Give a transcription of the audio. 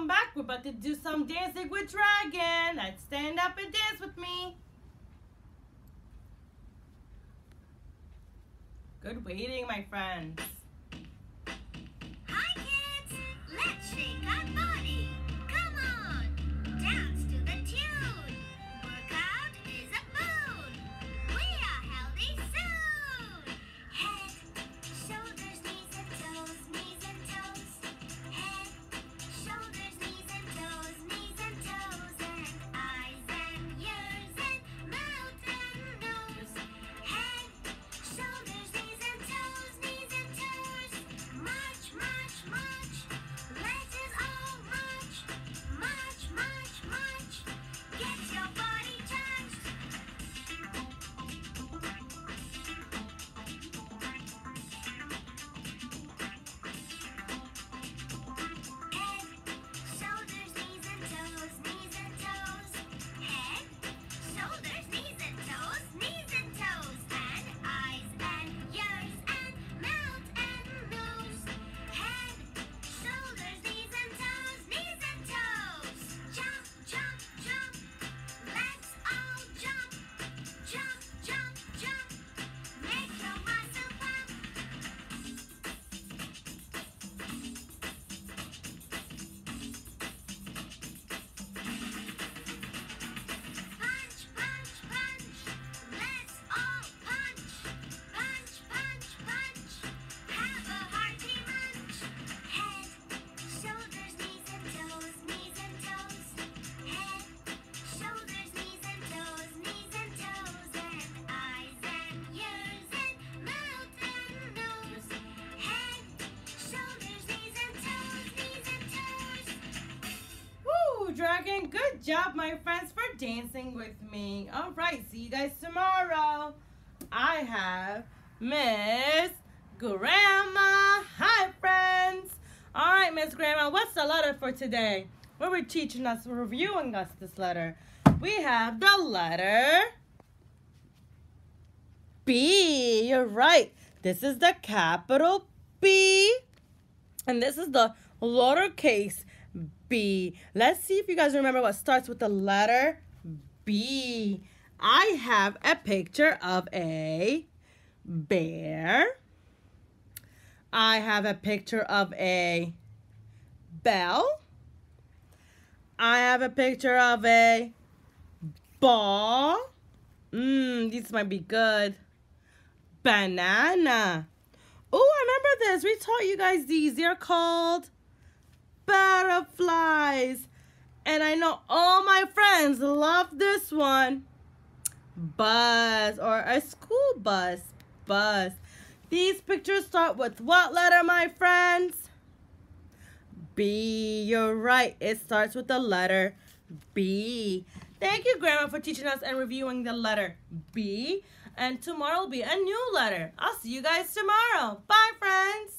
welcome back. We're about to do some dancing with Dragon. Let's stand up and dance with me. Good waiting, my friends. Good job, my friends, for dancing with me. All right, see you guys tomorrow. I have Miss Grandma. Hi, friends. All right, Miss Grandma, what's the letter for today? What we're teaching us, reviewing us this letter. We have the letter B. You're right. This is the capital B. And this is the lowercase B. Let's see if you guys remember what starts with the letter B. I have a picture of a bear. I have a picture of a bell. I have a picture of a ball. Mmm, these might be good. Banana. Oh, I remember this. We taught you guys these. They're called butterflies. And I know all my friends love this one. Bus or a school bus. Bus. These pictures start with what letter, my friends? B. You're right. It starts with the letter B. Thank you, Grandma, for teaching us and reviewing the letter B. And tomorrow will be a new letter. I'll see you guys tomorrow. Bye, friends.